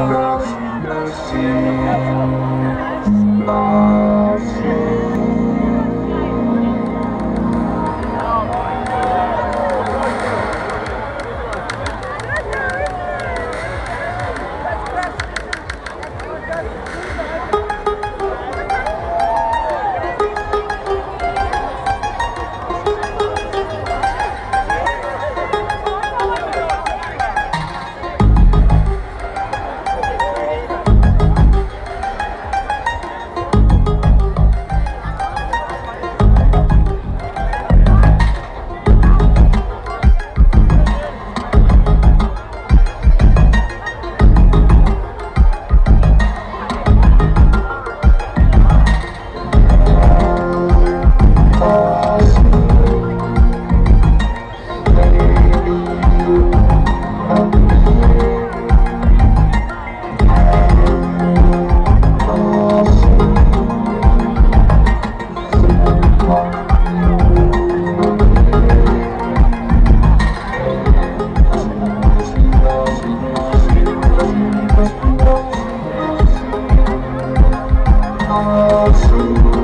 Mercy, mercy, mercy. Thank